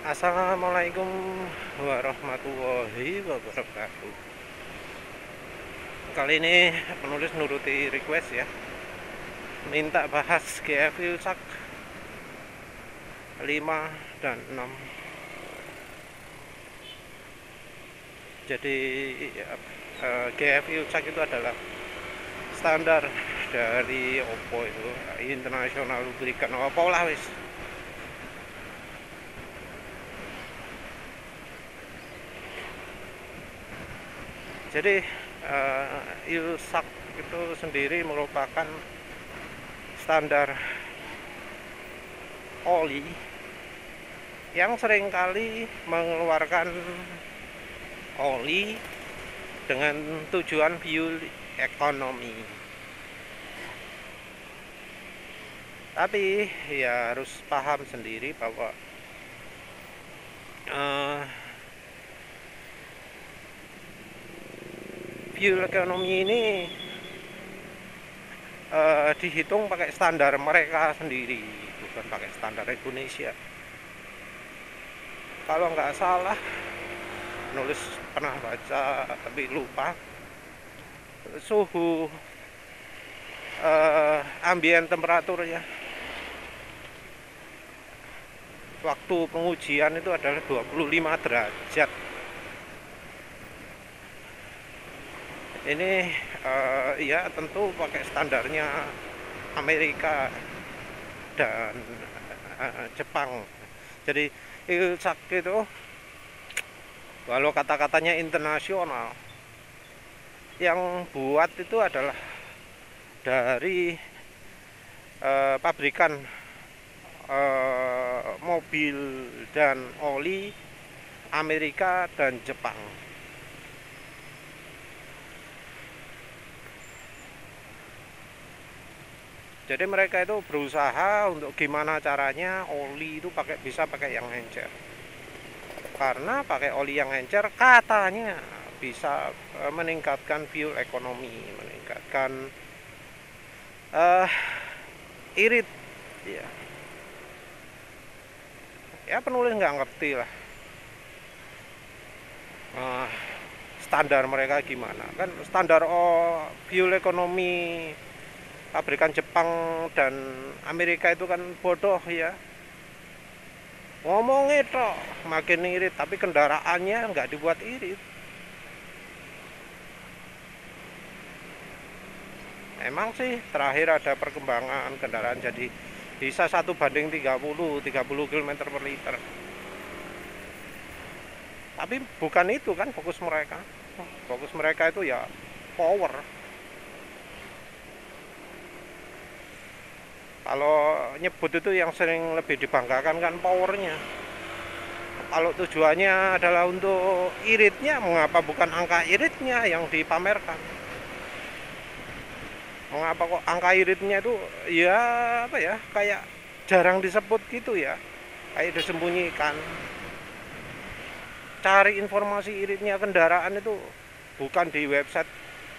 Assalamualaikum warahmatullahi wabarakatuh. Kali ini penulis nuruti request ya. Minta bahas GF Ilsak 5 dan 6 Jadi uh, GF Ilsak itu adalah standar dari Oppo itu internasional lubrikan Oppo lah wis jadi uh, Ilsak itu sendiri merupakan standar oli yang sering kali mengeluarkan oli dengan tujuan fuel ekonomi tapi ya harus paham sendiri bahwa uh, fuel ekonomi ini uh, dihitung pakai standar mereka sendiri bukan pakai standar Indonesia. Kalau nggak salah nulis pernah baca tapi lupa. Suhu uh, ambien temperaturnya. Waktu pengujian itu adalah 25 derajat ini uh, ya tentu pakai standarnya Amerika dan uh, Jepang. Jadi Ilsak itu kalau kata-katanya internasional yang buat itu adalah dari uh, pabrikan uh, mobil dan oli Amerika dan Jepang jadi mereka itu berusaha untuk gimana caranya oli itu pakai bisa pakai yang encer. Karena pakai oli yang encer katanya bisa e, meningkatkan fuel ekonomi meningkatkan uh, irit. Ya ya penulis nggak ngerti lah. Uh, standar mereka gimana? Kan standar oh, fuel ekonomi pabrikan Jepang dan Amerika itu kan bodoh ya. Ngomong itu makin irit tapi kendaraannya nggak dibuat irit. Emang sih terakhir ada perkembangan kendaraan jadi bisa satu banding 30 30 km per liter. Tapi bukan itu kan fokus mereka. Fokus mereka itu ya power kalau nyebut itu yang sering lebih dibanggakan kan powernya. Kalau tujuannya adalah untuk iritnya mengapa bukan angka iritnya yang dipamerkan? Mengapa kok angka iritnya itu ya apa ya kayak jarang disebut gitu ya. Kayak disembunyikan. Cari informasi iritnya kendaraan itu bukan di website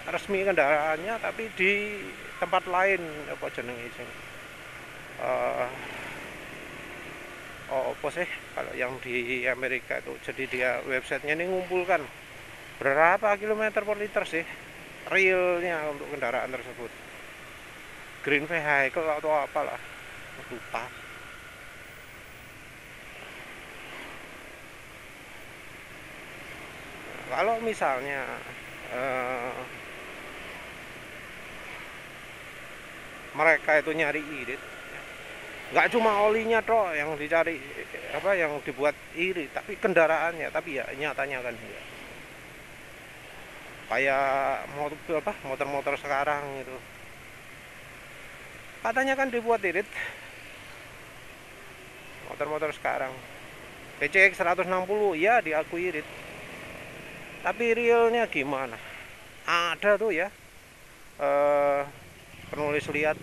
resmi kendaraannya tapi di tempat lain. Apa jenenge sing uh, oh apa sih? Kalau yang di Amerika itu. Jadi dia websitenya ini ngumpulkan berapa kilometer per liter sih realnya untuk kendaraan tersebut. Green vehicle atau apalah. Lupa. Kalau misalnya uh, mereka itu nyari irit nggak cuma olinya toh yang dicari apa yang dibuat iri tapi kendaraannya tapi ya nyatanya kan ya kayak motor apa motor-motor sekarang itu katanya kan dibuat irit. Motor-motor sekarang. PCX 160 ya diakui irit. Tapi realnya gimana? Ada tuh ya eh, penulis lihat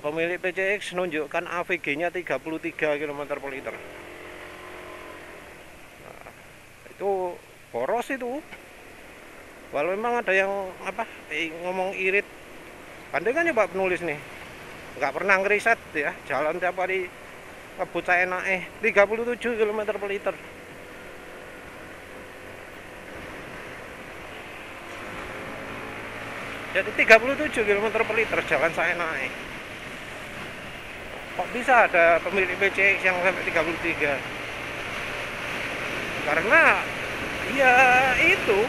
pemilik PCX menunjukkan AVG-nya 33 km per liter. Nah, itu boros itu. Walau memang ada yang apa eh, ngomong irit, pandai kan coba penulis nih, nggak pernah ngeriset ya, jalan tiap hari ngebut saya naik 37 km per liter jadi 37 km per liter jalan saya naik kok bisa ada pemilik PCX yang sampai 33 karena ya itu.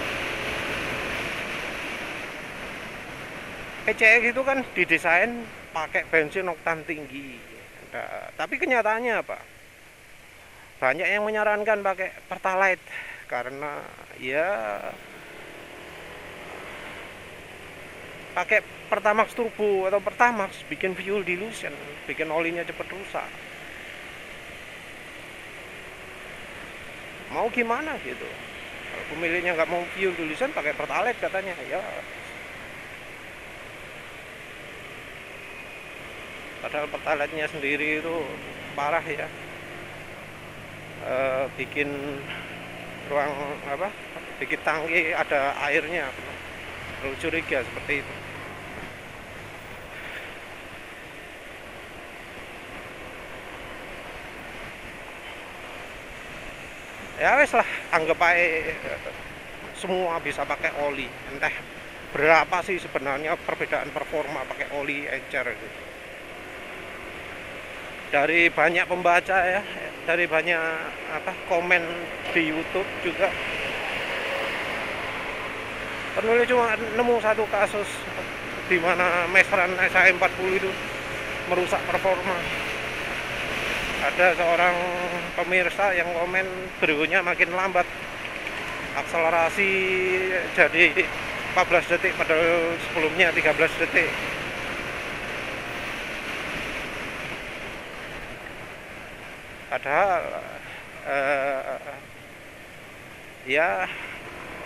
PCX itu kan didesain pakai bensin oktan tinggi. Nah, tapi kenyataannya apa? Banyak yang menyarankan pakai pertalite karena ya pakai Pertamax turbo atau Pertamax bikin fuel dilution, bikin olinya cepet rusak. Mau gimana gitu? Kalau pemiliknya nggak mau fuel dilution pakai Pertalite katanya, ya. Padahal Pertalite-nya sendiri itu parah ya. E, bikin ruang apa? Bikin tangki ada airnya. Perlu curiga seperti itu. Ya wes lah anggap aja semua bisa pakai oli. Entah berapa sih sebenarnya perbedaan performa pakai oli encer gitu. dari banyak pembaca ya dari banyak apa komen di YouTube juga. Penulis cuma nemu satu kasus di mana mesran SA40 itu merusak performa ada seorang pemirsa yang komen berikutnya makin lambat. Akselerasi jadi 14 detik padahal sebelumnya 13 detik. Padahal eh, ya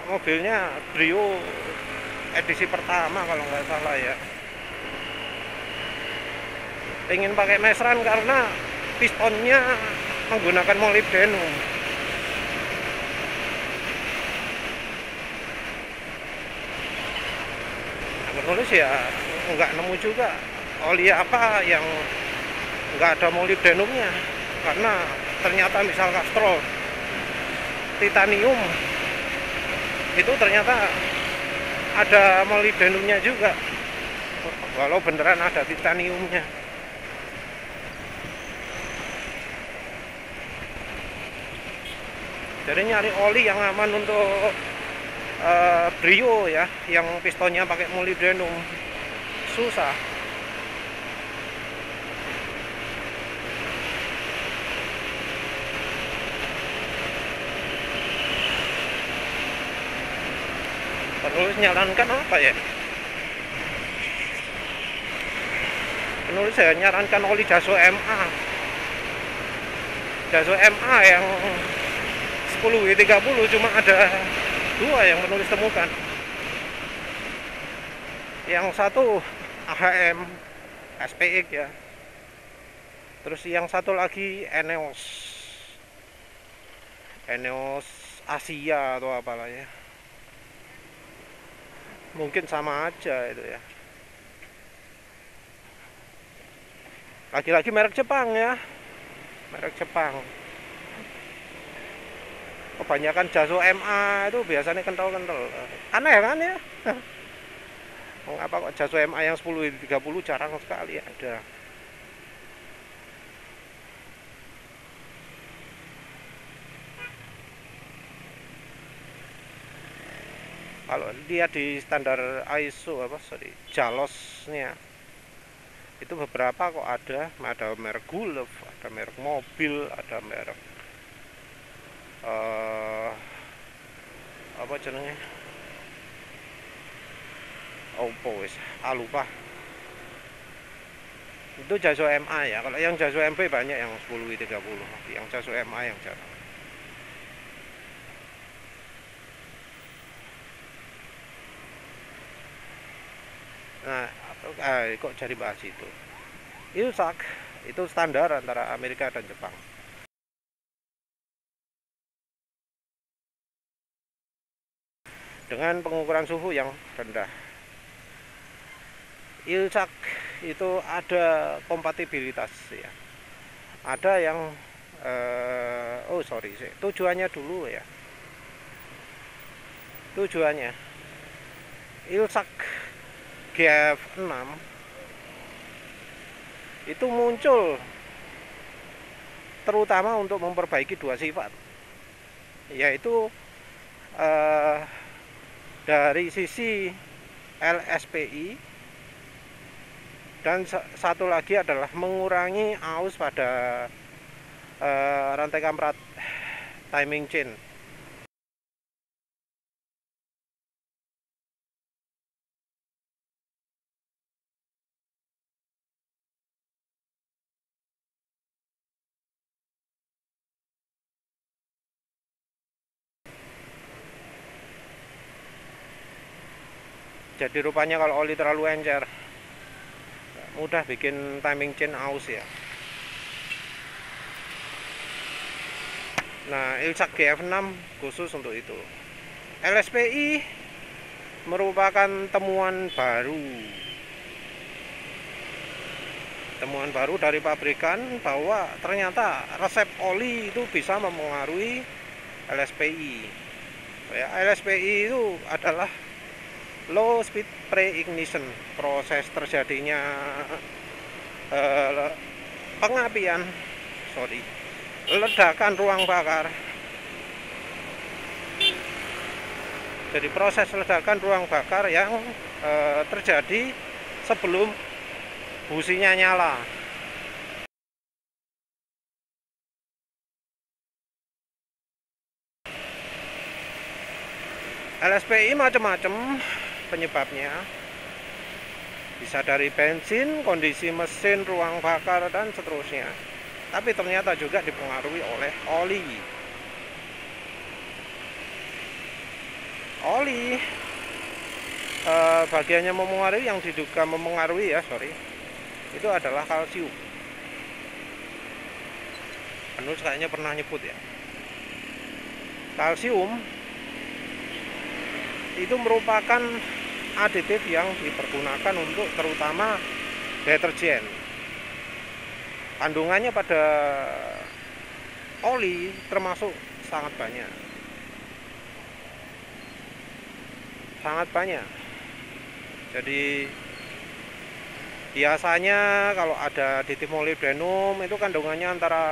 mobilnya Brio edisi pertama kalau nggak salah ya. Ingin pakai mesran karena pistonnya menggunakan molybdenum menulis ya nggak nemu juga. Oli apa yang nggak ada molybdenumnya karena ternyata misal kastrol titanium itu ternyata ada molybdenumnya juga. Walau beneran ada titaniumnya jadi nyari oli yang aman untuk uh, Brio ya yang pistonnya pakai molybdenum susah. Penulis nyarankan apa ya? Penulis saya nyarankan oli Daso MA Daso MA yang 10 W30 cuma ada dua yang menulis temukan. Yang satu AHM SPX ya. Terus yang satu lagi Eneos. Eneos Asia atau apalah ya. Mungkin sama aja itu ya. Lagi-lagi merek Jepang ya. Merek Jepang kebanyakan jaso MA itu biasanya kental-kental. Aneh kan ya? Mengapa kok jaso MA yang 10 30 jarang sekali ada. Kalau dia di standar ISO apa sorry jalosnya itu beberapa kok ada. Ada merek Gulf ada merek mobil ada merek uh, apa jenenge? Opo wis? Ah lupa. Itu jaso MA ya. Kalau yang jaso MP banyak yang 10 30 yang jaso MA yang jarang. Nah eh, kok jadi bahas itu? Itu sak itu standar antara Amerika dan Jepang dengan pengukuran suhu yang rendah. Ilsak itu ada kompatibilitas ya. ada yang uh, oh sorry tujuannya dulu ya tujuannya Ilsak GF6 itu muncul terutama untuk memperbaiki dua sifat yaitu uh, dari sisi LSPI dan satu lagi adalah mengurangi aus pada uh, rantai kamprat timing chain jadi rupanya kalau oli terlalu encer mudah bikin timing chain aus ya. Nah Ilsak GF6 khusus untuk itu. LSPI merupakan temuan baru. Temuan baru dari pabrikan bahwa ternyata resep oli itu bisa mempengaruhi LSPI ya, LSPI itu adalah low speed pre-ignition proses terjadinya uh, pengapian sorry ledakan ruang bakar. Jadi proses ledakan ruang bakar yang uh, terjadi sebelum businya nyala. LSPI macam-macam penyebabnya bisa dari bensin, kondisi mesin, ruang bakar dan seterusnya. Tapi ternyata juga dipengaruhi oleh oli. Oli eh, bagiannya memengaruhi yang diduga memengaruhi ya, sorry. Itu adalah kalsium. Anus kayaknya pernah nyebut ya. Kalsium itu merupakan aditif yang dipergunakan untuk terutama deterjen. Kandungannya pada oli termasuk sangat banyak. Sangat banyak. Jadi biasanya kalau ada aditif molybdenum itu kandungannya antara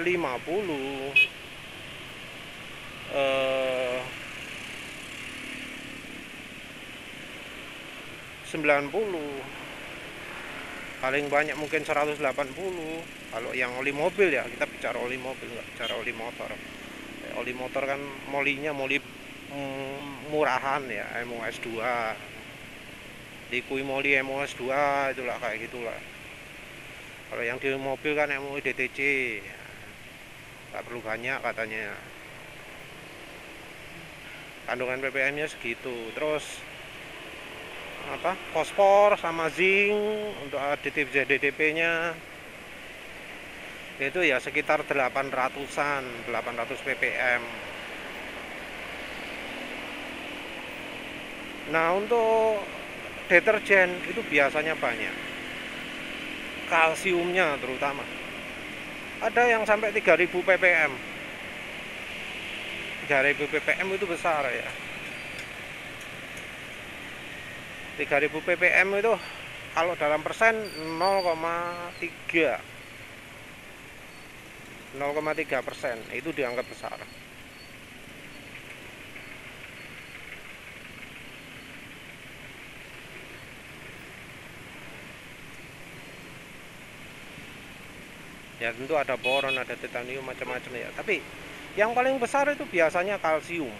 50 eh, 90 paling banyak mungkin 180 kalau yang oli mobil ya kita bicara oli mobil nggak bicara oli motor. Eh, oli motor kan molinya moli mm, murahan ya MOS 2 likui moli MOS 2 itulah kayak gitulah. Kalau yang di mobil kan MOI DTC nggak perlu banyak katanya. Kandungan ppm nya segitu. Terus apa fosfor sama zinc untuk aditif ZDDP nya itu ya sekitar 800an 800 ppm nah untuk deterjen itu biasanya banyak. Kalsiumnya terutama. Ada yang sampai 3000 ppm 3000 ppm itu besar ya 3000 ppm itu kalau dalam persen 0,3 0,3 persen itu dianggap besar. Ya tentu ada boron ada titanium macam-macam ya. Tapi yang paling besar itu biasanya kalsium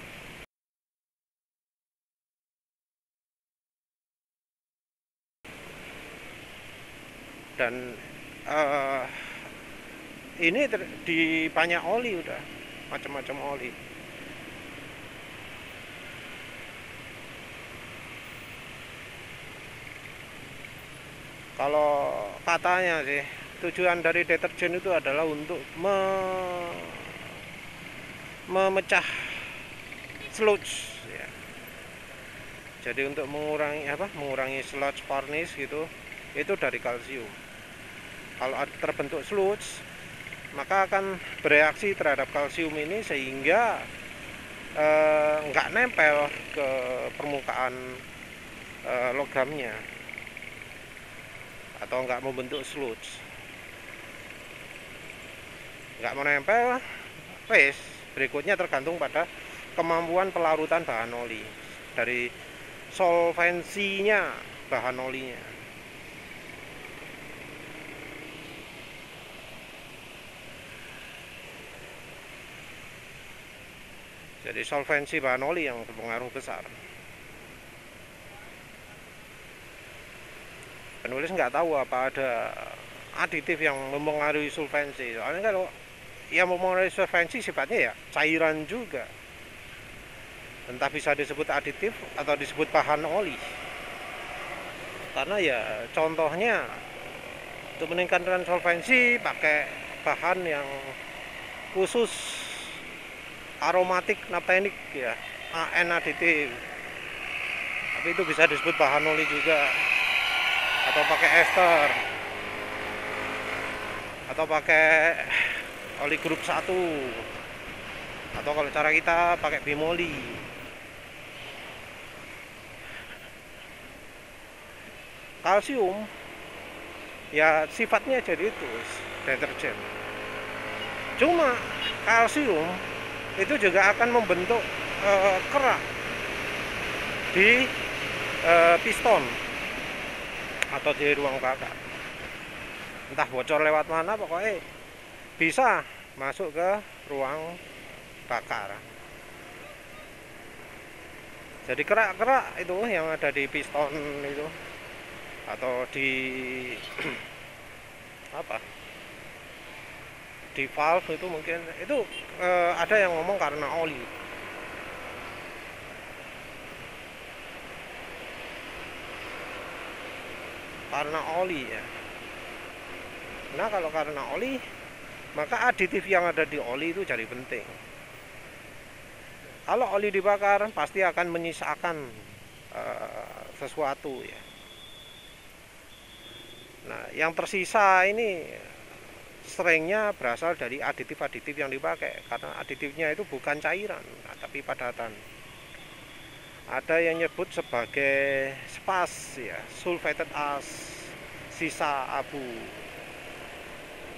dan uh, ini di banyak oli udah macam-macam oli kalau katanya sih tujuan dari deterjen itu adalah untuk me memecah sludge ya. jadi untuk mengurangi apa mengurangi sludge varnish gitu itu dari kalsium. Kalau terbentuk sludge maka akan bereaksi terhadap kalsium ini sehingga eh, nggak nempel ke permukaan eh, logamnya. Atau nggak membentuk sludge nggak menempel wes berikutnya tergantung pada kemampuan pelarutan bahan oli. Dari solvensinya bahan olinya jadi solvensi bahan oli yang berpengaruh besar. Penulis nggak tahu apa ada aditif yang mempengaruhi solvensi. Soalnya kalau yang mempengaruhi solvensi sifatnya ya cairan juga. Entah bisa disebut aditif atau disebut bahan oli. Karena ya contohnya untuk meningkatkan solvensi pakai bahan yang khusus aromatik naptenik ya. AN aditif tapi itu bisa disebut bahan oli juga. Atau pakai ester. Atau pakai oli grup 1 atau kalau cara kita pakai bimoli kalsium. Ya sifatnya jadi itu deterjen. Cuma kalsium itu juga akan membentuk e, kerak di e, piston atau di ruang bakar entah bocor lewat mana pokoknya bisa masuk ke ruang bakar. Jadi kerak-kerak itu yang ada di piston itu atau di apa di valve itu mungkin itu eh, ada yang ngomong karena oli. Karena oli ya. Nah kalau karena oli maka aditif yang ada di oli itu jadi penting. Kalau oli dibakar pasti akan menyisakan uh, sesuatu ya. Nah, yang tersisa ini seringnya berasal dari aditif-aditif yang dipakai karena aditifnya itu bukan cairan, nah, tapi padatan. Ada yang nyebut sebagai spas ya, sulfated as, sisa abu.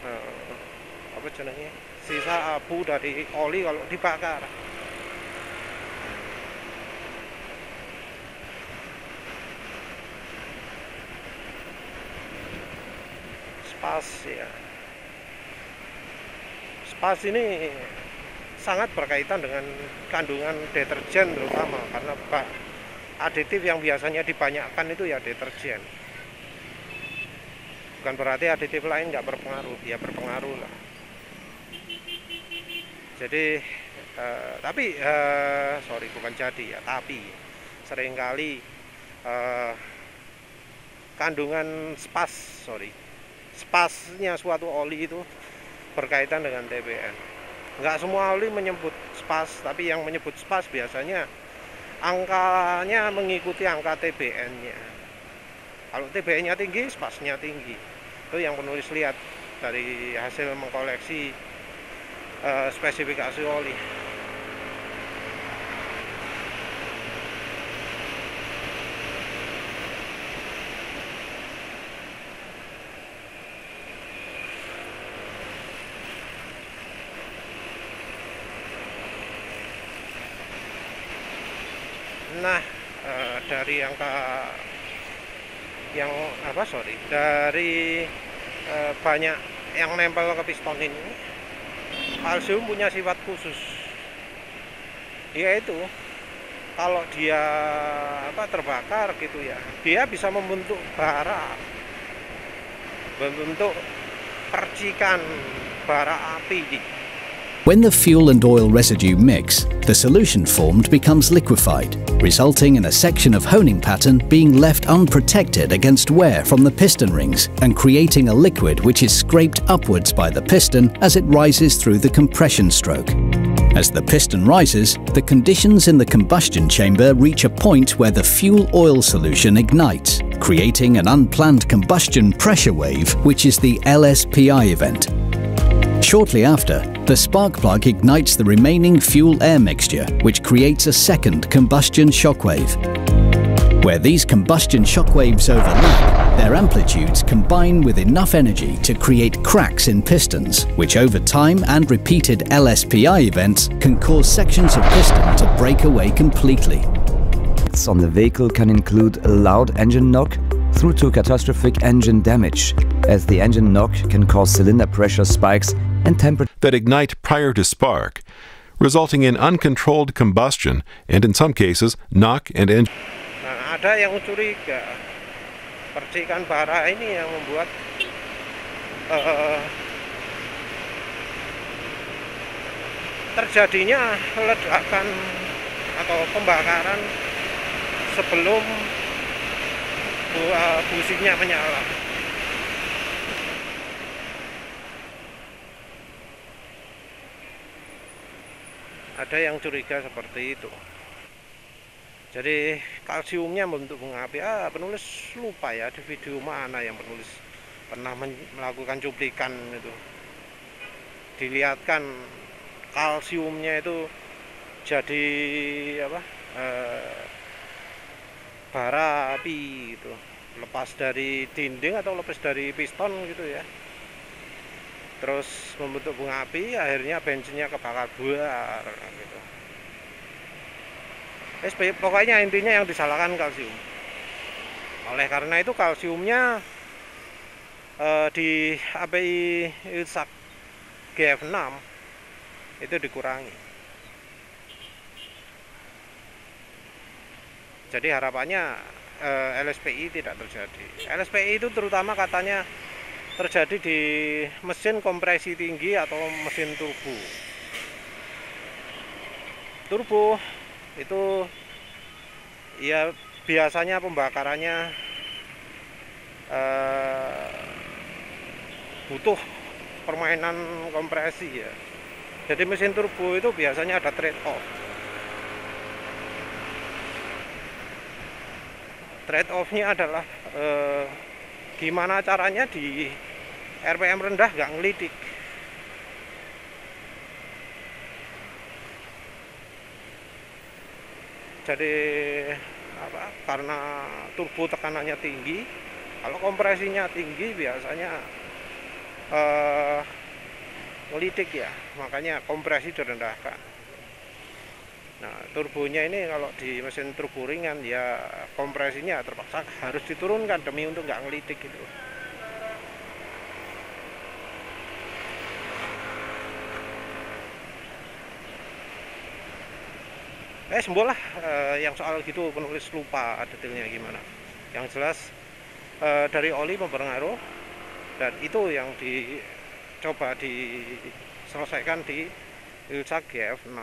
Nah, apa jenenge? Sisa abu dari oli kalau dibakar. spas ya spas ini sangat berkaitan dengan kandungan deterjen terutama karena aditif yang biasanya dibanyakkan itu ya deterjen. Bukan berarti aditif lain nggak berpengaruh ya berpengaruh lah. Jadi eh, tapi eh, sorry bukan jadi ya tapi sering kali eh, kandungan spas sorry spasnya suatu oli itu berkaitan dengan TBN nggak semua oli menyebut spas tapi yang menyebut spas biasanya angkanya mengikuti angka TBN nya kalau TBN nya tinggi spasnya tinggi. Itu yang penulis lihat dari hasil mengkoleksi uh, spesifikasi oli nah e, dari angka yang apa sorry dari e, banyak yang nempel ke piston ini kalsium punya sifat khusus. Yaitu kalau dia apa terbakar gitu ya dia bisa membentuk bara. Membentuk percikan bara api When the fuel and oil residue mix, the solution formed becomes liquefied, resulting in a section of honing pattern being left unprotected against wear from the piston rings and creating a liquid which is scraped upwards by the piston as it rises through the compression stroke. As the piston rises, the conditions in the combustion chamber reach a point where the fuel oil solution ignites, creating an unplanned combustion pressure wave, which is the LSPI event. Shortly after, the spark plug ignites the remaining fuel-air mixture, which creates a second combustion shockwave. Where these combustion shockwaves overlap, their amplitudes combine with enough energy to create cracks in pistons, which over time and repeated LSPI events can cause sections of piston to break away completely. On the vehicle can include a loud engine knock through to catastrophic engine damage, as the engine knock can cause cylinder pressure spikes and temperature that ignite prior to spark, resulting in uncontrolled combustion and, in some cases, knock and engine. Nah, ada yang curiga percikan bara ini yang membuat uh, terjadinya ledakan atau pembakaran sebelum uh, businya menyala. Ada yang curiga seperti itu. Jadi kalsiumnya membentuk bunga api. Ah penulis lupa ya di video mana yang penulis pernah melakukan cuplikan itu. Dilihatkan kalsiumnya itu jadi apa eh, bara api itu lepas dari dinding atau lepas dari piston gitu ya terus membentuk bunga api akhirnya bensinnya kebakar buar gitu. Eh, pokoknya intinya yang disalahkan kalsium. Oleh karena itu kalsiumnya eh, di API ILSAC GF6 itu dikurangi. Jadi harapannya eh, LSPI tidak terjadi. LSPI itu terutama katanya terjadi di mesin kompresi tinggi atau mesin turbo. Turbo itu ya biasanya pembakarannya eh, butuh permainan kompresi ya. Jadi mesin turbo itu biasanya ada trade off trade offnya adalah eh, gimana caranya di RPM rendah nggak ngelidik. Jadi apa karena turbo tekanannya tinggi kalau kompresinya tinggi biasanya eh, ngelidik ya. Makanya kompresi direndahkan. Nah, turbonya ini kalau di mesin turbo ringan ya kompresinya terpaksa harus diturunkan demi untuk nggak ngelitik gitu. Eh sembuh lah. Eh, yang soal gitu penulis lupa detailnya gimana. Yang jelas eh, dari oli mempengaruh dan itu yang dicoba diselesaikan di Ilsa GF6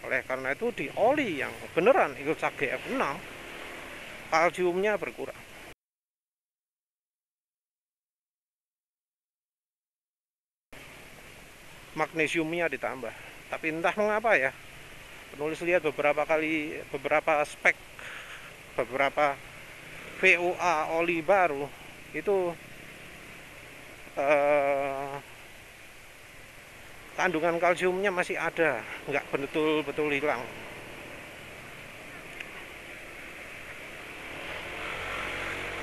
oleh karena itu di oli yang beneran ikut GF6 kalsiumnya berkurang. Magnesiumnya ditambah. Tapi entah mengapa ya penulis lihat beberapa kali beberapa spek beberapa VOA oli baru itu eh, kandungan kalsiumnya masih ada nggak betul-betul hilang.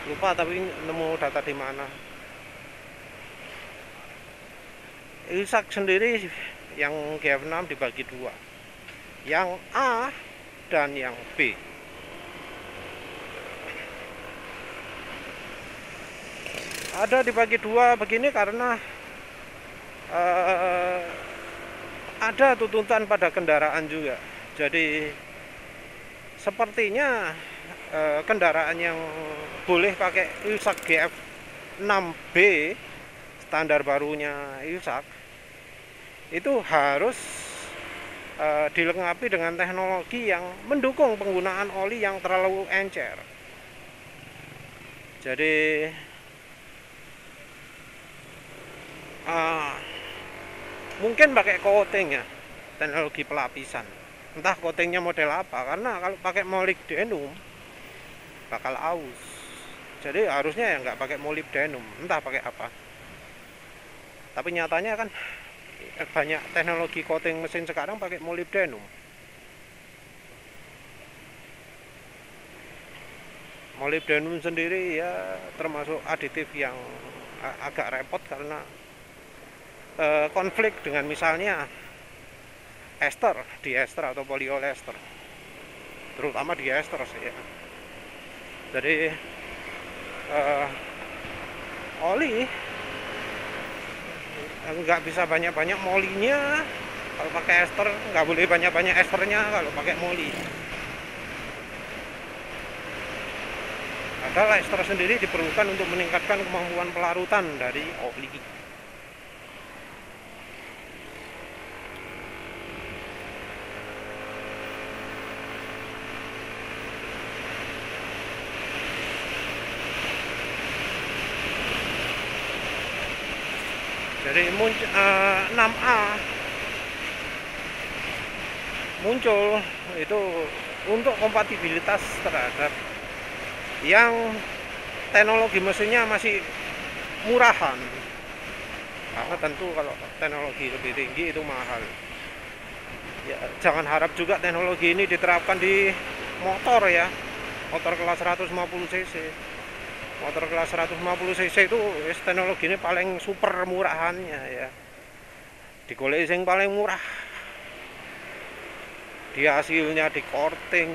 Lupa tapi nemu data di mana. Ilsak sendiri yang GF6 dibagi dua yang A dan yang B ada dibagi dua begini karena uh, ada tuntutan pada kendaraan juga. Jadi sepertinya eh, kendaraan yang boleh pakai Ilsak GF 6B standar barunya Ilsak itu harus eh, dilengkapi dengan teknologi yang mendukung penggunaan oli yang terlalu encer. Jadi uh, mungkin pakai coating ya teknologi pelapisan. Entah coatingnya model apa karena kalau pakai molybdenum bakal aus. Jadi harusnya ya nggak pakai molybdenum entah pakai apa. Tapi nyatanya kan banyak teknologi coating mesin sekarang pakai molybdenum. Molybdenum sendiri ya termasuk aditif yang agak repot karena e, konflik dengan misalnya ester di ester atau polyolester terutama di ester sih ya. Jadi e, oli nggak bisa banyak-banyak molinya. Kalau pakai ester nggak boleh banyak-banyak esternya. Kalau pakai moli. Padahal ester sendiri diperlukan untuk meningkatkan kemampuan pelarutan dari oli. Jadi muncul, uh, 6A muncul itu untuk kompatibilitas terhadap yang teknologi mesinnya masih murahan. Karena tentu kalau teknologi lebih tinggi itu mahal. Ya jangan harap juga teknologi ini diterapkan di motor ya. Motor kelas 150 cc motor kelas 150 cc itu teknologi ini paling super murahannya ya. Di yang paling murah. Di hasilnya di korting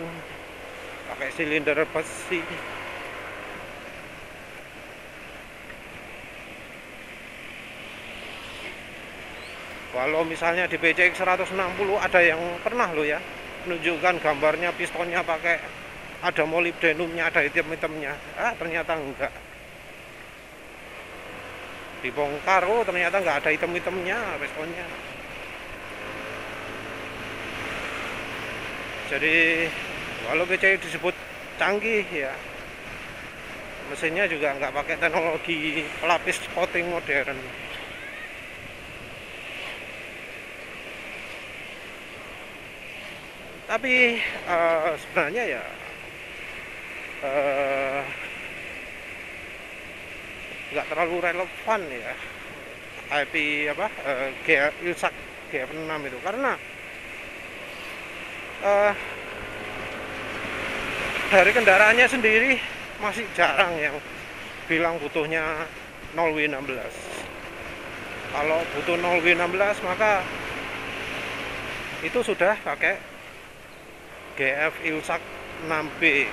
pakai silinder besi. Kalau misalnya di PCX 160 ada yang pernah lo ya menunjukkan gambarnya pistonnya pakai ada molybdenumnya ada hitam-hitamnya. Ah ternyata enggak. Dibongkar oh ternyata enggak ada hitam-hitamnya pistonnya jadi kalau BCI disebut canggih ya. Mesinnya juga nggak pakai teknologi pelapis coating modern. Tapi uh, sebenarnya ya uh, nggak terlalu relevan ya IP apa uh, G Ilsak G6 itu. Karena uh, dari kendaraannya sendiri masih jarang yang bilang butuhnya 0W16 kalau butuh 0W16 maka itu sudah pakai GF Ilsak 6B